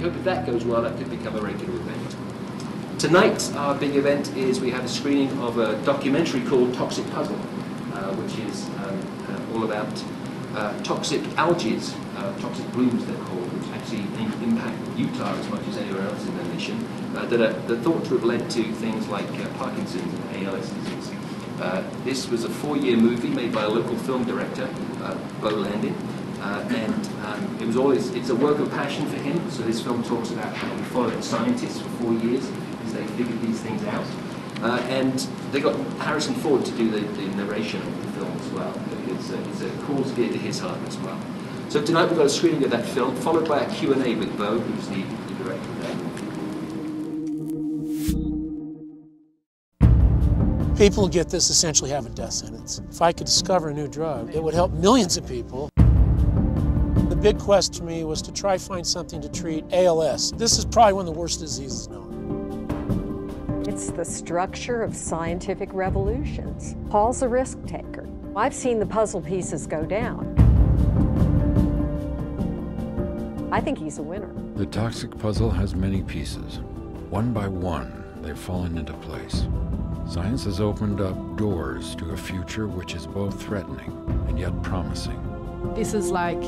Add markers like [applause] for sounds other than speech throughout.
we hope if that goes well, that could become a regular event. Tonight, our big event is we have a screening of a documentary called Toxic Puzzle, uh, which is um, uh, all about uh, toxic algae, uh, toxic blooms they're called, which actually impact Utah as much as anywhere else in the nation, uh, that are the thought to have led to things like uh, Parkinson's and ALS disease. This was a four-year movie made by a local film director, Bo Landin, uh, and um, it was always, it's a work of passion for him, so this film talks about how he followed scientists for four years as they figured these things out. Uh, and they got Harrison Ford to do the, the narration of the film as well. It's a, it's a cause dear to his heart as well. So tonight we've got a screening of that film, followed by a Q&A with Bo, who's the, the director that People who get this essentially have a death sentence. If I could discover a new drug, it would help millions of people. The big quest to me was to try find something to treat ALS. This is probably one of the worst diseases known. It's the structure of scientific revolutions. Paul's a risk taker. I've seen the puzzle pieces go down. I think he's a winner. The toxic puzzle has many pieces. One by one, they've fallen into place. Science has opened up doors to a future which is both threatening and yet promising. This is like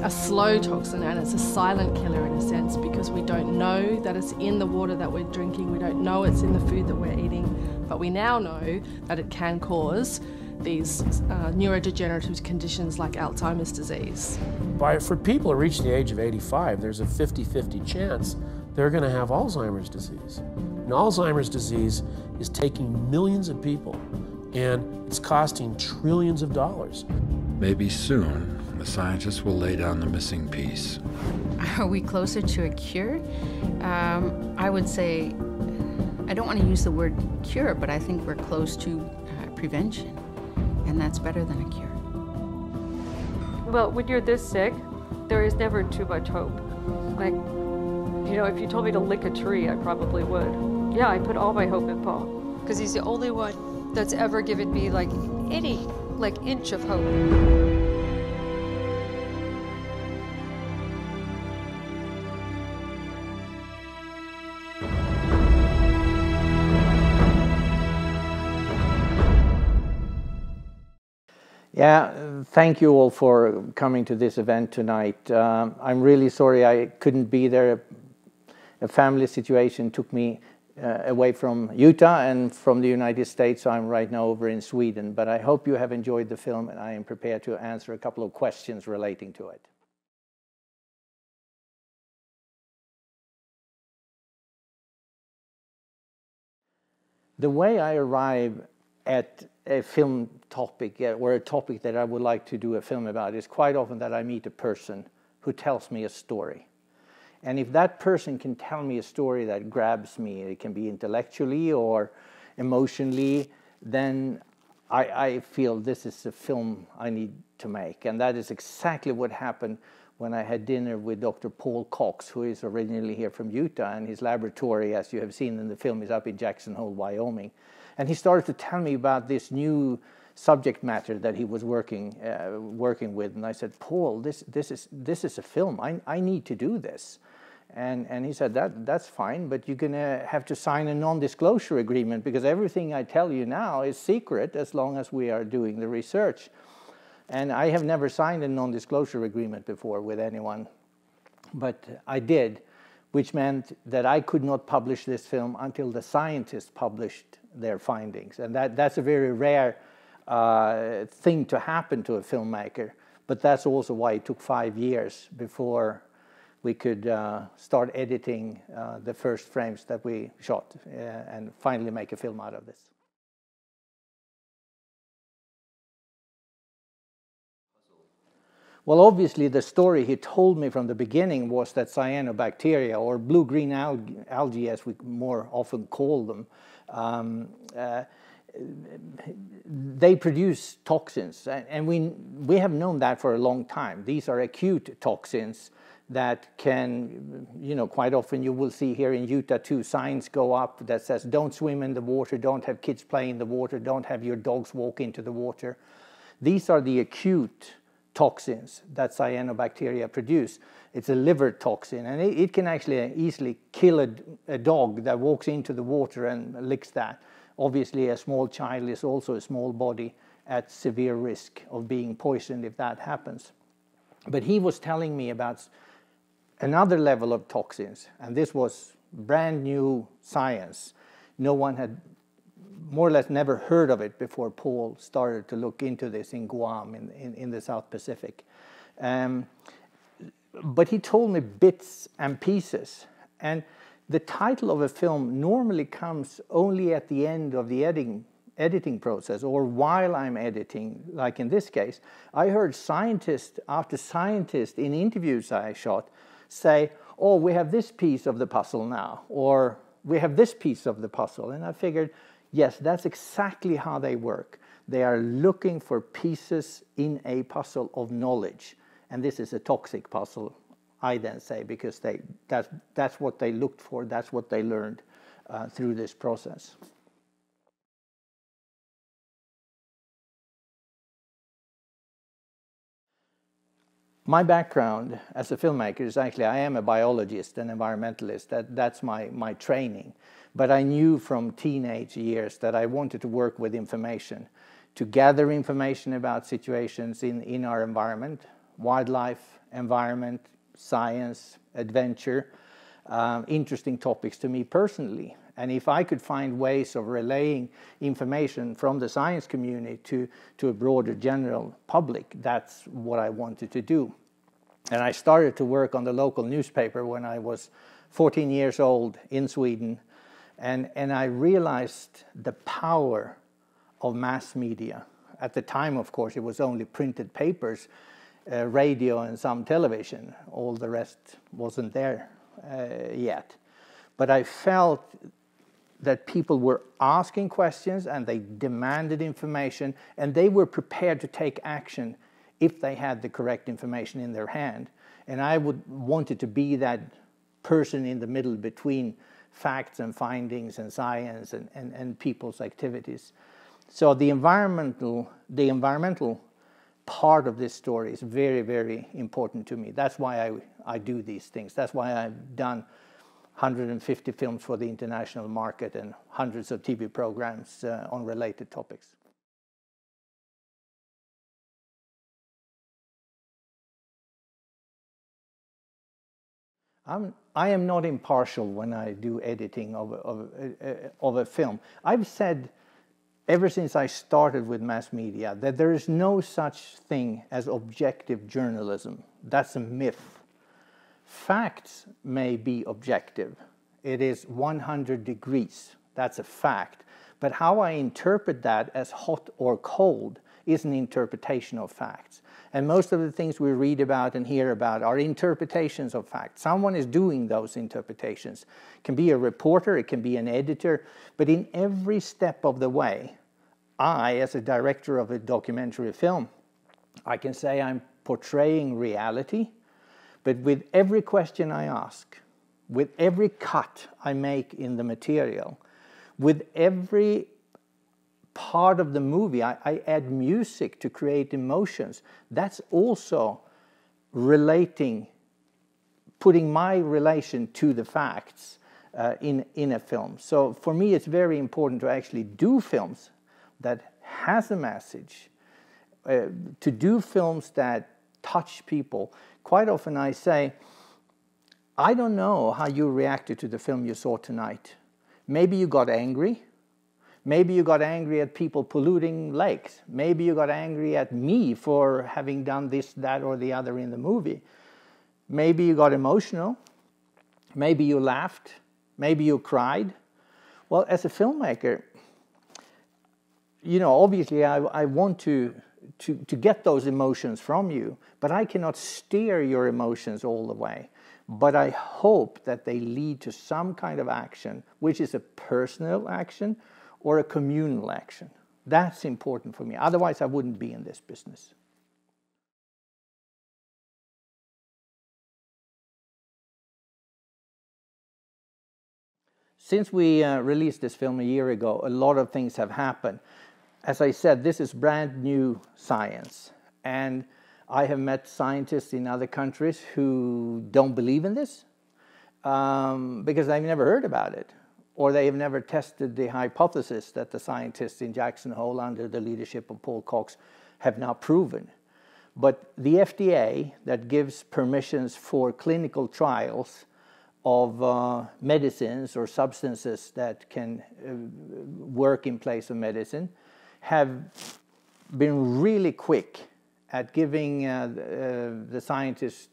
a slow toxin and it's a silent killer in a sense because we don't know that it's in the water that we're drinking, we don't know it's in the food that we're eating, but we now know that it can cause these uh, neurodegenerative conditions like Alzheimer's disease. By, for people who reach the age of 85, there's a 50-50 chance they're going to have Alzheimer's disease. And Alzheimer's disease is taking millions of people and it's costing trillions of dollars. Maybe soon, the scientists will lay down the missing piece. Are we closer to a cure? Um, I would say, I don't want to use the word cure, but I think we're close to uh, prevention, and that's better than a cure. Well, when you're this sick, there is never too much hope. Like, you know, if you told me to lick a tree, I probably would. Yeah, I put all my hope in Paul. Because he's the only one that's ever given me, like, any, like, inch of hope. Yeah, thank you all for coming to this event tonight. Um, I'm really sorry I couldn't be there. A family situation took me uh, away from Utah and from the United States. So I'm right now over in Sweden. But I hope you have enjoyed the film and I am prepared to answer a couple of questions relating to it. The way I arrive at a film topic uh, or a topic that I would like to do a film about is quite often that I meet a person who tells me a story. And if that person can tell me a story that grabs me, it can be intellectually or emotionally, then I, I feel this is a film I need to make. And that is exactly what happened when I had dinner with Dr. Paul Cox, who is originally here from Utah, and his laboratory, as you have seen in the film, is up in Jackson Hole, Wyoming. And he started to tell me about this new subject matter that he was working uh, working with. And I said, Paul, this this is this is a film. I I need to do this. And and he said that that's fine, but you're gonna have to sign a non-disclosure agreement because everything I tell you now is secret as long as we are doing the research. And I have never signed a non-disclosure agreement before with anyone, but I did, which meant that I could not publish this film until the scientists published their findings. And that, that's a very rare uh, thing to happen to a filmmaker. But that's also why it took five years before we could uh, start editing uh, the first frames that we shot uh, and finally make a film out of this. Well, obviously, the story he told me from the beginning was that cyanobacteria, or blue-green algae, algae, as we more often call them, um, uh, they produce toxins, and we, we have known that for a long time. These are acute toxins that can, you know, quite often you will see here in Utah too, signs go up that says don't swim in the water, don't have kids play in the water, don't have your dogs walk into the water. These are the acute toxins that cyanobacteria produce. It's a liver toxin, and it, it can actually easily kill a, a, dog that walks into the water and licks that. Obviously, a small child is also a small body at severe risk of being poisoned if that happens. But he was telling me about another level of toxins, and this was brand new science. No one had more or less never heard of it before Paul started to look into this in Guam in, in, in the South Pacific. Um, but he told me bits and pieces. And the title of a film normally comes only at the end of the editing, editing process or while I'm editing, like in this case. I heard scientist after scientist in interviews I shot say, oh, we have this piece of the puzzle now, or we have this piece of the puzzle. And I figured, yes, that's exactly how they work. They are looking for pieces in a puzzle of knowledge. And this is a toxic puzzle, I then say, because they, that's, that's what they looked for, that's what they learned uh, through this process. My background as a filmmaker is actually I am a biologist and environmentalist. That, that's my, my training. But I knew from teenage years that I wanted to work with information, to gather information about situations in, in our environment, wildlife, environment, science, adventure, um, interesting topics to me personally. And if I could find ways of relaying information from the science community to, to a broader general public, that's what I wanted to do. And I started to work on the local newspaper when I was 14 years old in Sweden. And, and I realized the power of mass media. At the time, of course, it was only printed papers, uh, radio, and some television. All the rest wasn't there uh, yet. But I felt that people were asking questions and they demanded information and they were prepared to take action if they had the correct information in their hand. And I would wanted to be that person in the middle between facts and findings and science and, and, and people's activities. So the environmental, the environmental part of this story is very, very important to me. That's why I, I do these things. That's why I've done 150 films for the international market and hundreds of TV programs uh, on related topics. I'm, I am not impartial when I do editing of, of, of a film. I've said ever since I started with mass media that there is no such thing as objective journalism. That's a myth. Facts may be objective. It is 100 degrees. That's a fact. But how I interpret that as hot or cold is an interpretation of facts. And most of the things we read about and hear about are interpretations of fact. Someone is doing those interpretations. It can be a reporter, it can be an editor, but in every step of the way, I, as a director of a documentary film, I can say I'm portraying reality, but with every question I ask, with every cut I make in the material, with every part of the movie. I, I add music to create emotions. That's also relating, putting my relation to the facts uh, in, in a film. So for me, it's very important to actually do films that has a message, uh, to do films that touch people. Quite often I say, I don't know how you reacted to the film you saw tonight. Maybe you got angry, Maybe you got angry at people polluting lakes. Maybe you got angry at me for having done this, that, or the other in the movie. Maybe you got emotional. Maybe you laughed. Maybe you cried. Well, as a filmmaker, you know, obviously I, I want to, to, to get those emotions from you, but I cannot steer your emotions all the way. But I hope that they lead to some kind of action, which is a personal action or a communal action. That's important for me. Otherwise, I wouldn't be in this business. Since we uh, released this film a year ago, a lot of things have happened. As I said, this is brand new science. And I have met scientists in other countries who don't believe in this um, because they've never heard about it or they have never tested the hypothesis that the scientists in Jackson Hole under the leadership of Paul Cox have now proven. But the FDA that gives permissions for clinical trials of uh, medicines or substances that can uh, work in place of medicine have been really quick at giving uh, uh the scientists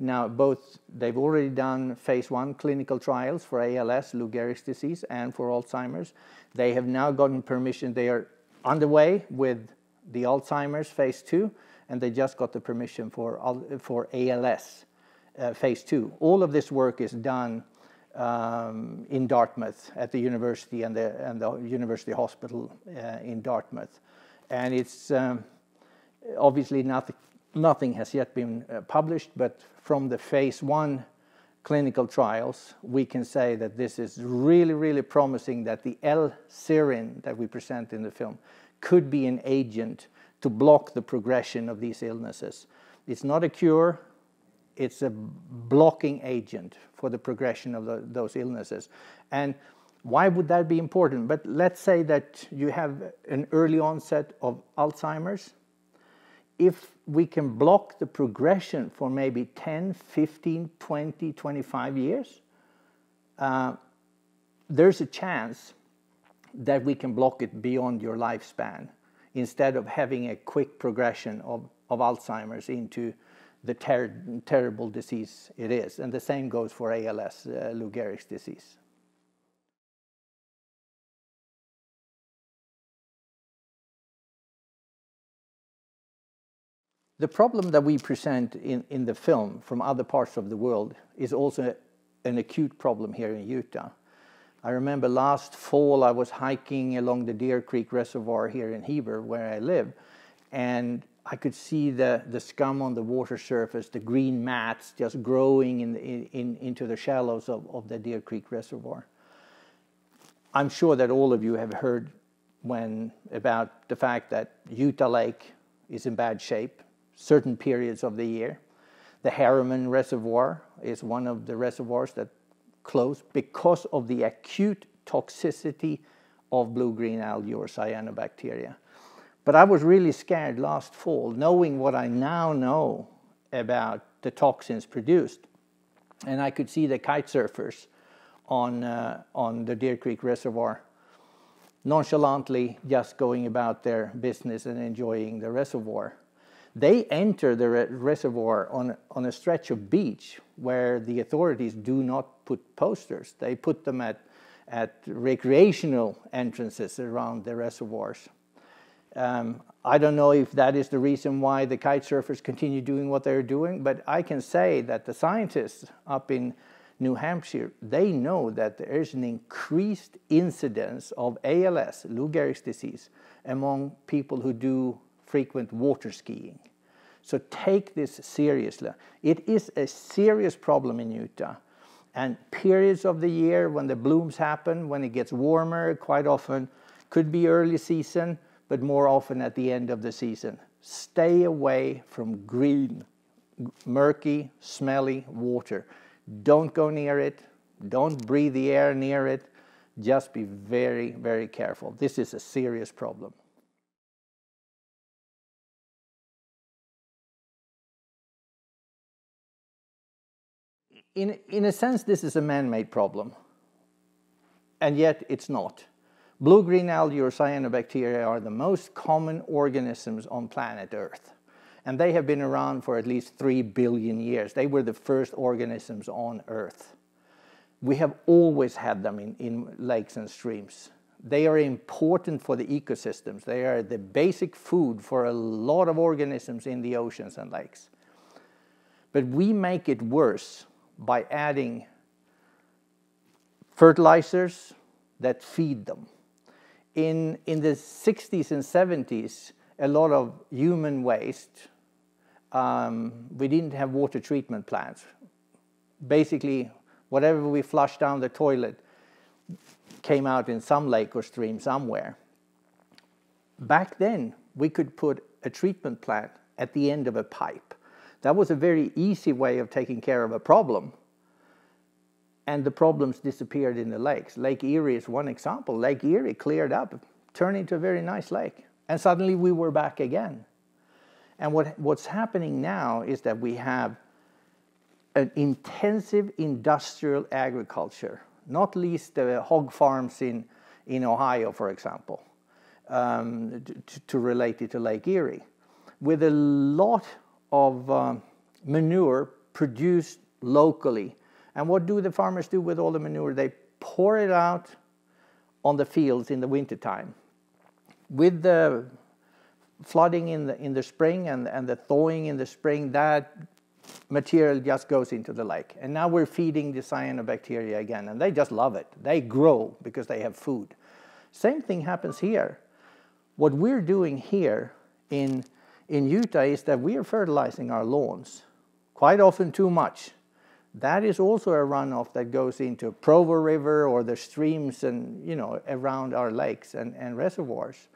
now, both they've already done phase one clinical trials for ALS, Lou Gehrig's disease, and for Alzheimer's. They have now gotten permission. They are underway with the Alzheimer's phase two, and they just got the permission for, for ALS uh, phase two. All of this work is done um, in Dartmouth at the university and the, and the university hospital uh, in Dartmouth. And it's um, obviously nothing, nothing has yet been uh, published, but from the phase one clinical trials, we can say that this is really, really promising that the L-serine that we present in the film could be an agent to block the progression of these illnesses. It's not a cure, it's a blocking agent for the progression of the, those illnesses. And why would that be important? But let's say that you have an early onset of Alzheimer's if we can block the progression for maybe 10, 15, 20, 25 years, uh, there's a chance that we can block it beyond your lifespan instead of having a quick progression of, of Alzheimer's into the ter terrible disease it is. And the same goes for ALS, uh, Lou Gehrig's disease. The problem that we present in, in the film from other parts of the world is also an acute problem here in Utah. I remember last fall I was hiking along the Deer Creek Reservoir here in Heber, where I live, and I could see the, the scum on the water surface, the green mats just growing in, in, into the shallows of, of the Deer Creek Reservoir. I'm sure that all of you have heard when about the fact that Utah Lake is in bad shape certain periods of the year. The Harriman Reservoir is one of the reservoirs that closed because of the acute toxicity of blue-green algae or cyanobacteria. But I was really scared last fall, knowing what I now know about the toxins produced. And I could see the kite surfers on, uh, on the Deer Creek Reservoir nonchalantly just going about their business and enjoying the reservoir. They enter the re reservoir on, on a stretch of beach where the authorities do not put posters. They put them at, at recreational entrances around the reservoirs. Um, I don't know if that is the reason why the kite surfers continue doing what they're doing, but I can say that the scientists up in New Hampshire, they know that there is an increased incidence of ALS, Lou Gehrig's disease, among people who do frequent water skiing. So take this seriously. It is a serious problem in Utah. And periods of the year when the blooms happen, when it gets warmer, quite often could be early season, but more often at the end of the season. Stay away from green, murky, smelly water. Don't go near it. Don't breathe the air near it. Just be very, very careful. This is a serious problem. In, in a sense, this is a man-made problem, and yet it's not. Blue-green algae or cyanobacteria are the most common organisms on planet Earth, and they have been around for at least three billion years. They were the first organisms on Earth. We have always had them in, in lakes and streams. They are important for the ecosystems. They are the basic food for a lot of organisms in the oceans and lakes. But we make it worse by adding fertilizers that feed them. In, in the 60s and 70s, a lot of human waste, um, we didn't have water treatment plants. Basically, whatever we flushed down the toilet came out in some lake or stream somewhere. Back then, we could put a treatment plant at the end of a pipe. That was a very easy way of taking care of a problem. And the problems disappeared in the lakes. Lake Erie is one example. Lake Erie cleared up, turned into a very nice lake. And suddenly we were back again. And what, what's happening now is that we have an intensive industrial agriculture, not least the hog farms in, in Ohio, for example, um, to, to, relate it to Lake Erie, with a lot of um, manure produced locally. And what do the farmers do with all the manure? They pour it out on the fields in the wintertime. With the flooding in the, in the spring and, and the thawing in the spring, that material just goes into the lake. And now we're feeding the cyanobacteria again, and they just love it. They grow because they have food. Same thing happens here. What we're doing here in, in Utah is that we are fertilizing our lawns, quite often too much. That is also a runoff that goes into Provo River or the streams and, you know, around our lakes and, and reservoirs.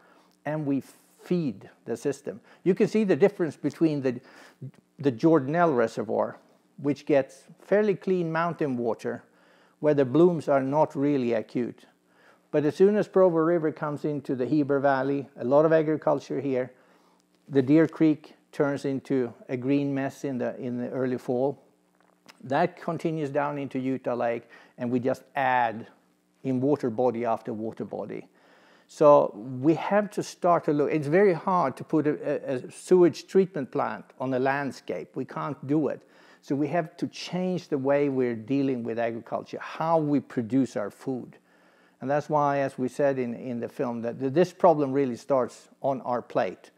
And we feed the system. You can see the difference between the, the Jordanelle Reservoir, which gets fairly clean mountain water, where the blooms are not really acute. But as soon as Provo River comes into the Heber Valley, a lot of agriculture here, the Deer Creek turns into a green mess in the, in the early fall. That continues down into Utah Lake, and we just add in water body after water body. So we have to start to look. It's very hard to put a, a, sewage treatment plant on a landscape. We can't do it. So we have to change the way we're dealing with agriculture, how we produce our food. And that's why, as we said in, in the film, that this problem really starts on our plate.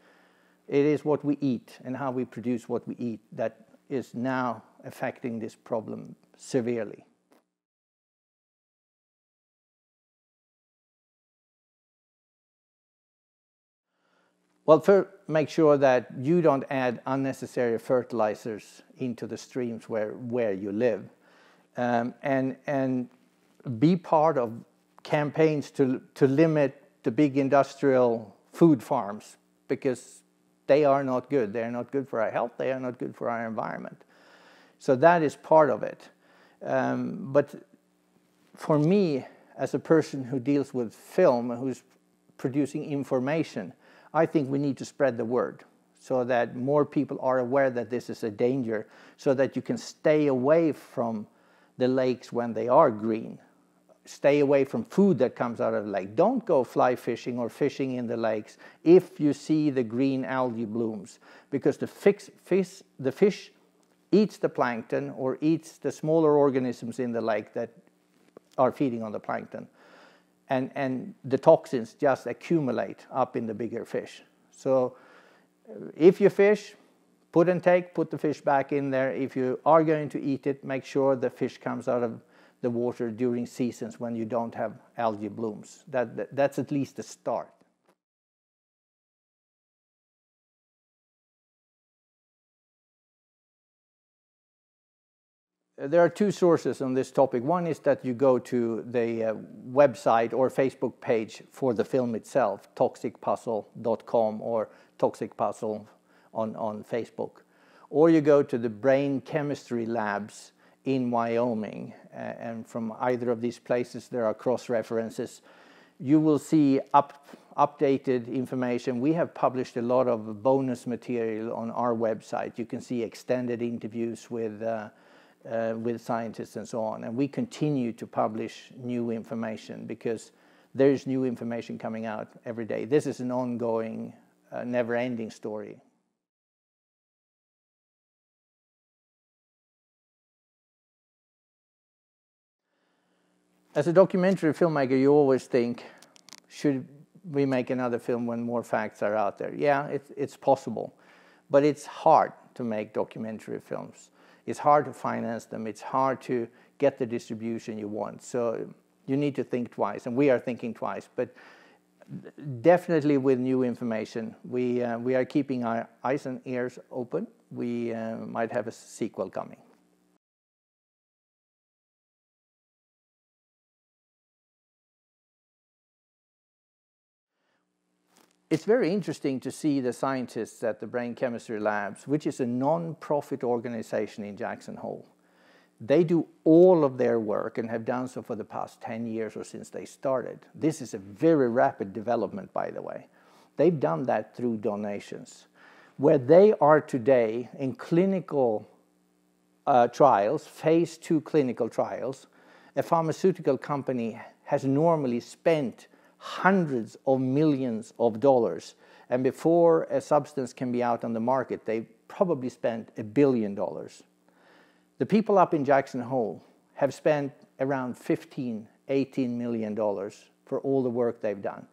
It is what we eat and how we produce what we eat that is now affecting this problem severely. Well, first, make sure that you don't add unnecessary fertilizers into the streams where, where you live. Um, and, and be part of campaigns to, to limit the big industrial food farms because they are not good. They are not good for our health. They are not good for our environment. So that is part of it. Um, but for me, as a person who deals with film, who's producing information, I think we need to spread the word so that more people are aware that this is a danger, so that you can stay away from the lakes when they are green. Stay away from food that comes out of the lake. Don't go fly fishing or fishing in the lakes if you see the green algae blooms, because the, fix, fish, the fish eats the plankton or eats the smaller organisms in the lake that are feeding on the plankton and, and the toxins just accumulate up in the bigger fish. So uh, if you fish, put and take, put the fish back in there. If you are going to eat it, make sure the fish comes out of the water during seasons when you don't have algae blooms. That, that that's at least a start. there are two sources on this topic. One is that you go to the uh, website or Facebook page for the film itself, toxicpuzzle.com or toxicpuzzle on, on Facebook. Or you go to the brain chemistry labs in Wyoming, and from either of these places there are cross references. You will see up, updated information. We have published a lot of bonus material on our website. You can see extended interviews with uh, uh, with scientists and so on. And we continue to publish new information because there is new information coming out every day. This is an ongoing, uh, never-ending story. As a documentary filmmaker, you always think, should we make another film when more facts are out there? Yeah, it's, it's possible, but it's hard to make documentary films. It's hard to finance them. It's hard to get the distribution you want. So you need to think twice, and we are thinking twice. But definitely with new information, we, uh, we are keeping our eyes and ears open. We uh, might have a sequel coming. It's very interesting to see the scientists at the Brain Chemistry Labs, which is a non-profit organization in Jackson Hole. They do all of their work and have done so for the past 10 years or since they started. This is a very rapid development, by the way. They've done that through donations. Where they are today in clinical uh, trials, phase two clinical trials, a pharmaceutical company has normally spent hundreds of millions of dollars. And before a substance can be out on the market, they probably spent a billion dollars. The people up in Jackson Hole have spent around 15, 18 million dollars for all the work they've done.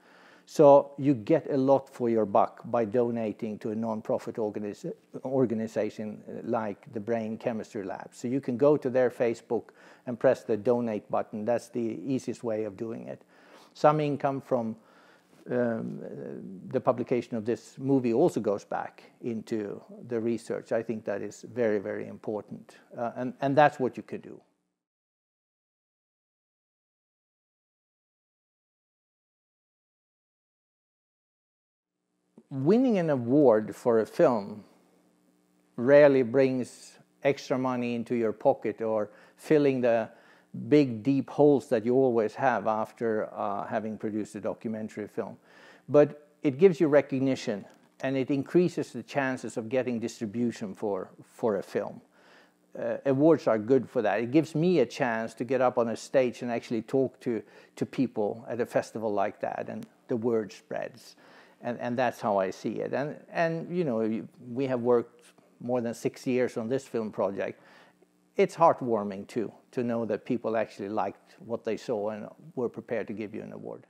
So you get a lot for your buck by donating to a non-profit organiz organization uh, like the Brain Chemistry Lab. So you can go to their Facebook and press the donate button. That's the easiest way of doing it. Some income from um, the publication of this movie also goes back into the research. I think that is very, very important. Uh, and, and that's what you could do. Winning an award for a film rarely brings extra money into your pocket or filling the big deep holes that you always have after uh, having produced a documentary film. But it gives you recognition and it increases the chances of getting distribution for, for a film. Uh, awards are good for that. It gives me a chance to get up on a stage and actually talk to, to people at a festival like that, and the word spreads. And, and that's how I see it. And, and, you know, we have worked more than six years on this film project it's heartwarming too to know that people actually liked what they saw and were prepared to give you an award.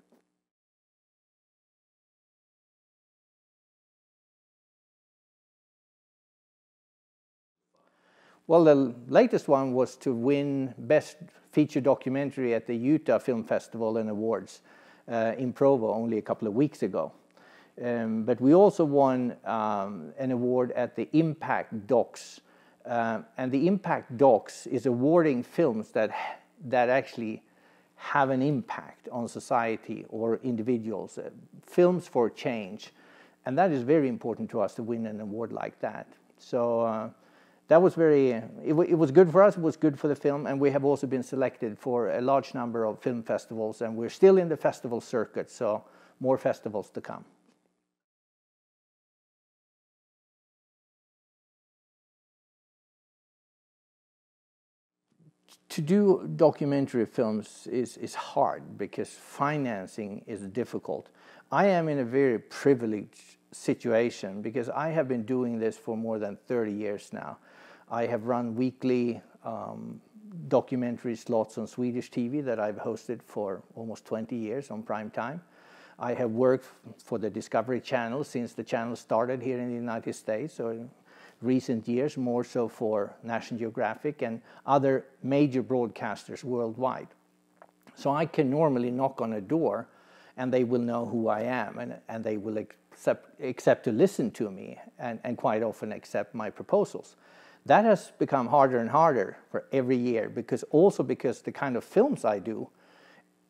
Well, the latest one was to win Best Feature Documentary at the Utah Film Festival and Awards uh, in Provo only a couple of weeks ago. Um, but we also won um, an award at the Impact Docs uh, and the impact docs is awarding films that, that actually have an impact on society or individuals, uh, films for change. And that is very important to us to win an award like that. So uh, that was very, it, it, was good for us, it was good for the film, and we have also been selected for a large number of film festivals, and we're still in the festival circuit, so more festivals to come. To do documentary films is, is hard because financing is difficult. I am in a very privileged situation because I have been doing this for more than 30 years now. I have run weekly um, documentary slots on Swedish TV that I've hosted for almost 20 years on prime time. I have worked for the Discovery Channel since the channel started here in the United States, so recent years, more so for National Geographic and other major broadcasters worldwide. So I can normally knock on a door and they will know who I am and, and they will accept, accept to listen to me and, and quite often accept my proposals. That has become harder and harder for every year because also because the kind of films I do,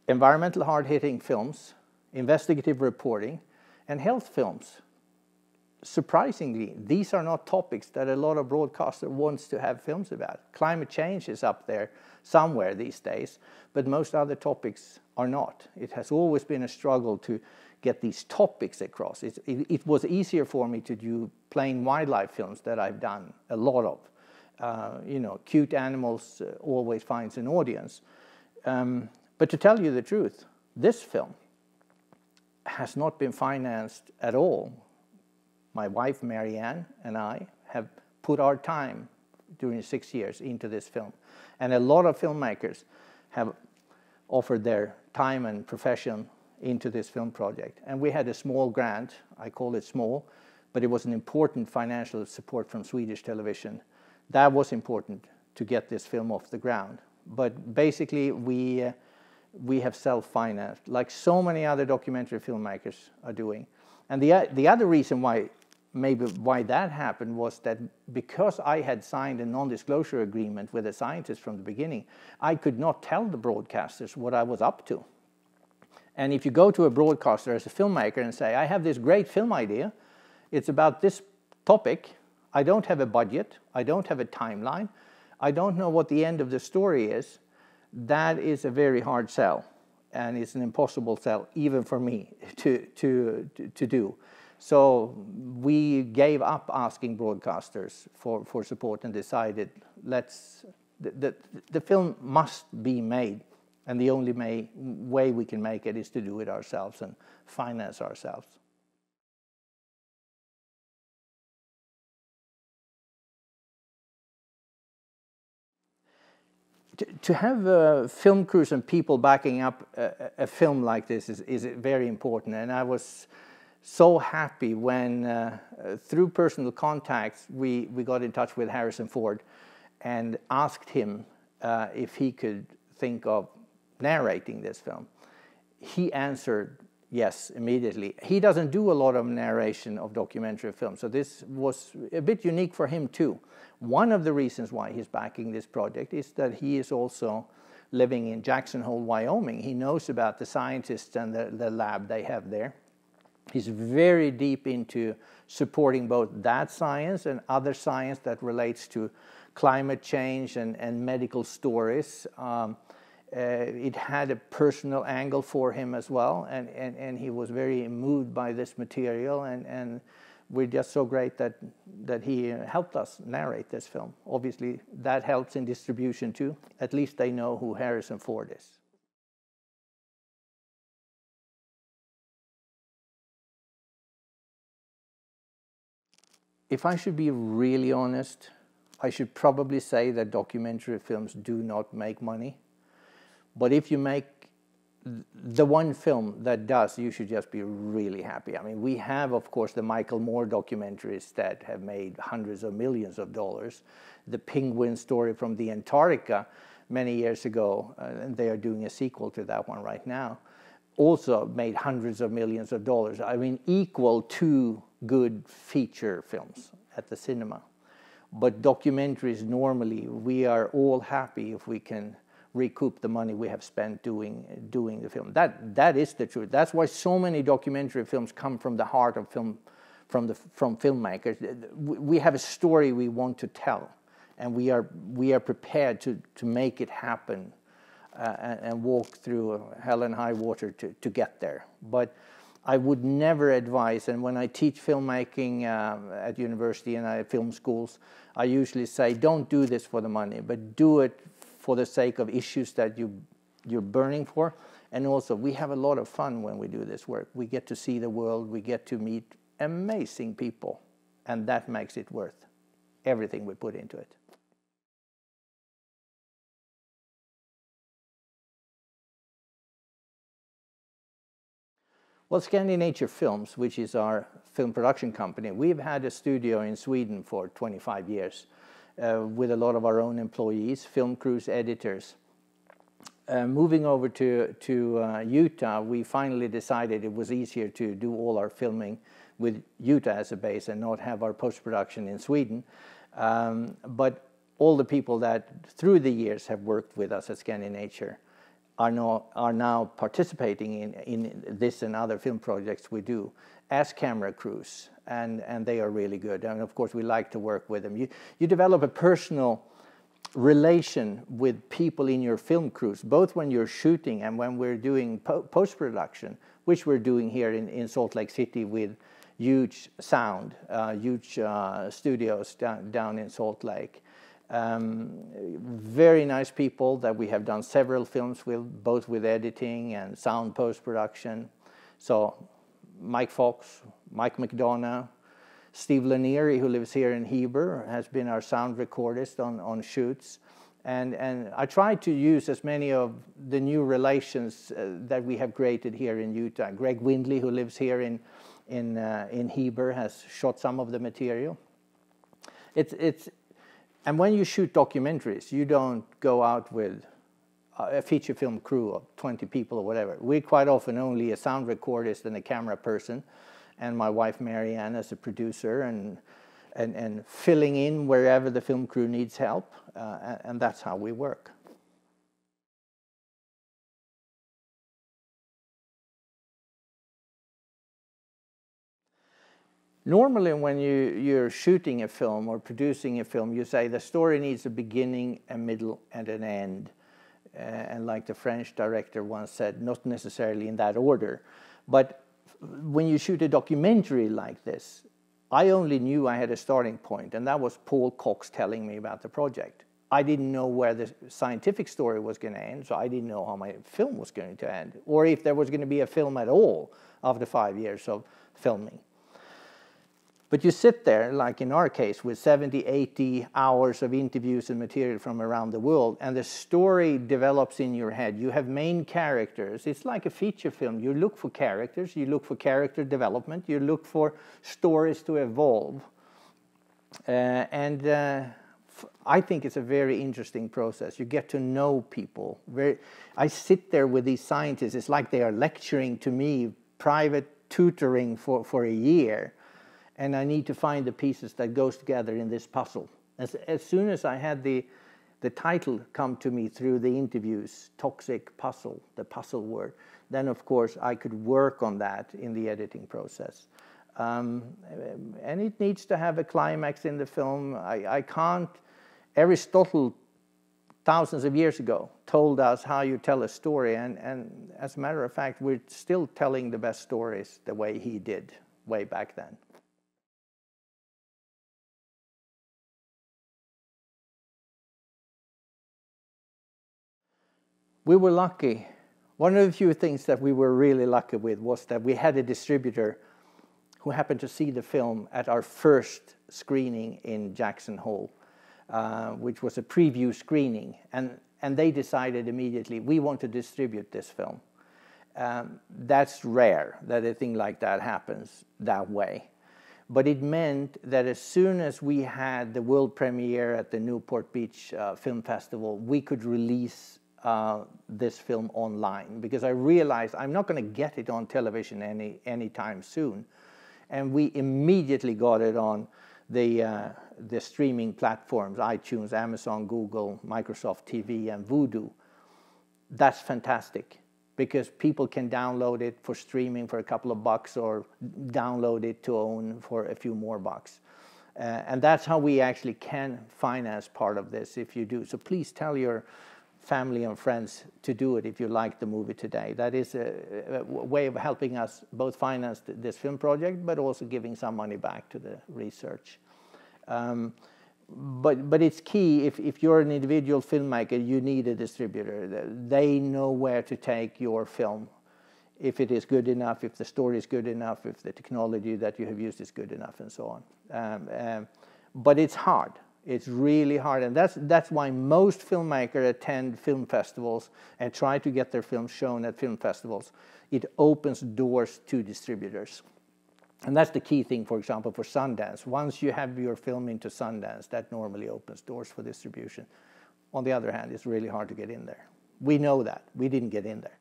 environmental hard-hitting films, investigative reporting, and health films surprisingly, these are not topics that a lot of broadcasters wants to have films about. Climate change is up there somewhere these days, but most other topics are not. It has always been a struggle to get these topics across. It, it, it was easier for me to do plain wildlife films that I've done a lot of. Uh, you know, cute animals uh, always finds an audience. Um, but to tell you the truth, this film has not been financed at all my wife Marianne and I have put our time during six years into this film. And a lot of filmmakers have offered their time and profession into this film project. And we had a small grant, I call it small, but it was an important financial support from Swedish television. That was important to get this film off the ground. But basically, we, uh, we have self-financed, like so many other documentary filmmakers are doing. And the, the other reason why maybe why that happened was that because I had signed a non-disclosure agreement with the scientists from the beginning, I could not tell the broadcasters what I was up to. And if you go to a broadcaster as a filmmaker and say, I have this great film idea, it's about this topic, I don't have a budget, I don't have a timeline, I don't know what the end of the story is, that is a very hard sell. And it's an impossible sell, even for me, [laughs] to, to, to, to do. So we gave up asking broadcasters for, for support and decided let's the, the, the film must be made and the only may, way we can make it is to do it ourselves and finance ourselves. To, have uh, film crews and people backing up a, a film like this is, is very important. And I was so happy when, uh, through personal contacts, we, we got in touch with Harrison Ford and asked him uh, if he could think of narrating this film? He answered yes immediately. He doesn't do a lot of narration of documentary films, so this was a bit unique for him too. One of the reasons why he's backing this project is that he is also living in Jackson Hole, Wyoming. He knows about the scientists and the, the lab they have there. He's very deep into supporting both that science and other science that relates to climate change and, and medical stories. Um, uh, it had a personal angle for him as well, and, and, and he was very moved by this material, and, and we're just so great that, that he helped us narrate this film. Obviously, that helps in distribution too. At least they know who Harrison Ford is. If I should be really honest, I should probably say that documentary films do not make money. But if you make the one film that does, you should just be really happy. I mean, we have, of course, the Michael Moore documentaries that have made hundreds of millions of dollars. The penguin story from the Antarctica many years ago, uh, and they are doing a sequel to that one right now, also made hundreds of millions of dollars. I mean, equal to good feature films at the cinema. But documentaries, normally, we are all happy if we can recoup the money we have spent doing doing the film. That that is the truth. That's why so many documentary films come from the heart of film, from the from filmmakers. We have a story we want to tell, and we are we are prepared to to make it happen, uh, and, and, walk through hell and high water to to get there. But I would never advise, and when I teach filmmaking uh, at university and I film schools, I usually say, don't do this for the money, but do it for the sake of issues that you, you're burning for. And also, we have a lot of fun when we do this work. We get to see the world, we get to meet amazing people, and that makes it worth everything we put into it. Well, Scandinature Films, which is our film production company, we've had a studio in Sweden for 25 years uh, with a lot of our own employees, film crews, editors. Uh, moving over to, to uh, Utah, we finally decided it was easier to do all our filming with Utah as a base and not have our post-production in Sweden. Um, but all the people that through the years have worked with us at Scandinature are now, are now participating in, in this and other film projects we do as camera crews, and, and they are really good. And of course, we like to work with them. You, you develop a personal relation with people in your film crews, both when you're shooting and when we're doing po post-production, which we're doing here in, in Salt Lake City with huge sound, uh, huge uh, studios down, down in Salt Lake. Um, very nice people that we have done several films with, both with editing and sound post-production. So Mike Fox, Mike McDonough, Steve Lanieri, who lives here in Heber, has been our sound recordist on, on shoots. And, and I try to use as many of the new relations uh, that we have created here in Utah. Greg Windley, who lives here in, in, uh, in Heber, has shot some of the material. It's, it's, and when you shoot documentaries, you don't go out with a feature film crew of 20 people or whatever. We're quite often only a sound recordist and a camera person, and my wife Marianne as a producer, and, and, and filling in wherever the film crew needs help, uh, and that's how we work. Normally, when you, you're shooting a film or producing a film, you say the story needs a beginning, a middle, and an end. Uh, and like the French director once said, not necessarily in that order. But when you shoot a documentary like this, I only knew I had a starting point, and that was Paul Cox telling me about the project. I didn't know where the scientific story was going to end, so I didn't know how my film was going to end, or if there was going to be a film at all after five years of filming. But you sit there, like in our case, with 70, 80 hours of interviews and material from around the world, and the story develops in your head. You have main characters. It's like a feature film. You look for characters, you look for character development, you look for stories to evolve. Uh, and uh, I think it's a very interesting process. You get to know people. Very, I sit there with these scientists. It's like they are lecturing to me, private tutoring for, for a year and I need to find the pieces that goes together in this puzzle. As, as soon as I had the, the title come to me through the interviews, Toxic Puzzle, the puzzle word, then of course I could work on that in the editing process. Um, and it needs to have a climax in the film. I, I can't, Aristotle thousands of years ago told us how you tell a story and, and as a matter of fact we're still telling the best stories the way he did way back then. We were lucky. One of the few things that we were really lucky with was that we had a distributor who happened to see the film at our first screening in Jackson Hole, uh, which was a preview screening. And, and they decided immediately, we want to distribute this film. Um, that's rare that a thing like that happens that way. But it meant that as soon as we had the world premiere at the Newport Beach uh, Film Festival, we could release uh, this film online because I realized I'm not going to get it on television any anytime soon, and we immediately got it on the uh, the streaming platforms: iTunes, Amazon, Google, Microsoft TV, and Vudu. That's fantastic because people can download it for streaming for a couple of bucks or download it to own for a few more bucks. Uh, and that's how we actually can finance part of this if you do. So please tell your family and friends to do it if you like the movie today. That is a, a way of helping us both finance this film project, but also giving some money back to the research. Um, but but it's key if, if you're an individual filmmaker, you need a distributor. They know where to take your film. If it is good enough, if the story is good enough, if the technology that you have used is good enough, and so on. Um, um, but it's hard. It's really hard, and that's that's why most filmmakers attend film festivals and try to get their films shown at film festivals. It opens doors to distributors, and that's the key thing. For example, for Sundance, once you have your film into Sundance, that normally opens doors for distribution. On the other hand, it's really hard to get in there. We know that we didn't get in there.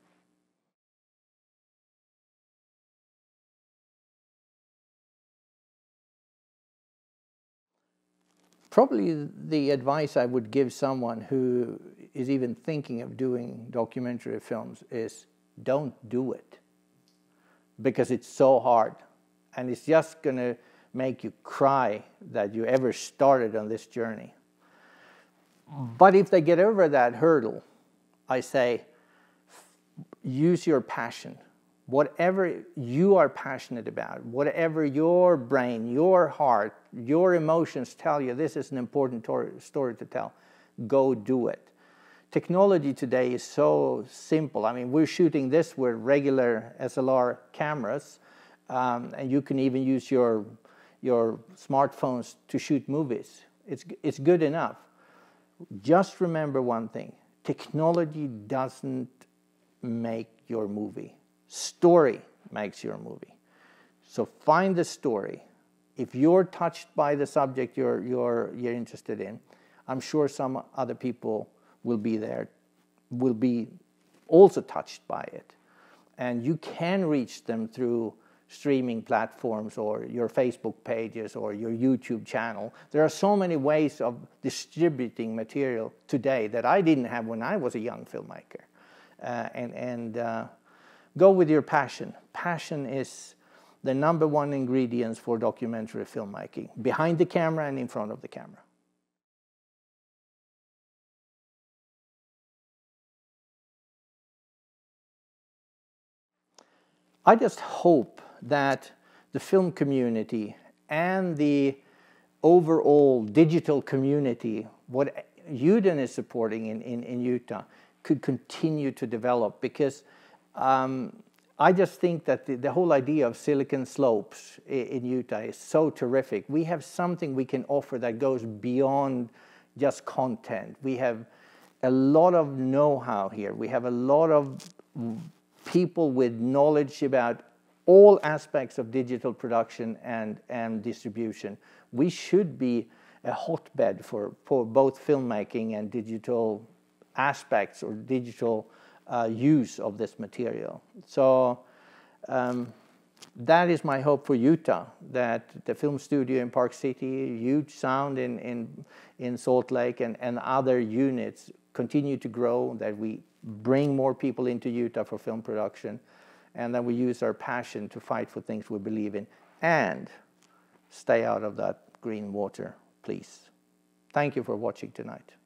Probably the advice I would give someone who is even thinking of doing documentary films is don't do it because it's so hard and it's just going to make you cry that you ever started on this journey. But if they get over that hurdle, I say use your passion whatever you are passionate about, whatever your brain, your heart, your emotions tell you this is an important story to tell, go do it. Technology today is so simple. I mean, we're shooting this with regular SLR cameras, um, and you can even use your, your smartphones to shoot movies. It's, it's good enough. Just remember one thing technology doesn't make your movie Story makes your movie. So find the story. If you're touched by the subject you're, you're, you're interested in, I'm sure some other people will be there, will be also touched by it. And you can reach them through streaming platforms or your Facebook pages or your YouTube channel. There are so many ways of distributing material today that I didn't have when I was a young filmmaker. Uh, and and uh, Go with your passion. Passion is the number one ingredients for documentary filmmaking, behind the camera and in front of the camera. I just hope that the film community and the overall digital community, what Uden is supporting in, in, in Utah, could continue to develop because um, I just think that the, the, whole idea of silicon slopes in, in Utah is so terrific. We have something we can offer that goes beyond just content. We have a lot of know-how here. We have a lot of people with knowledge about all aspects of digital production and, and distribution. We should be a hotbed for, for both filmmaking and digital aspects or digital uh, use of this material. So um, that is my hope for Utah, that the film studio in Park City, huge sound in, in, in Salt Lake and, and other units continue to grow, that we bring more people into Utah for film production, and that we use our passion to fight for things we believe in, and stay out of that green water, please. Thank you for watching tonight.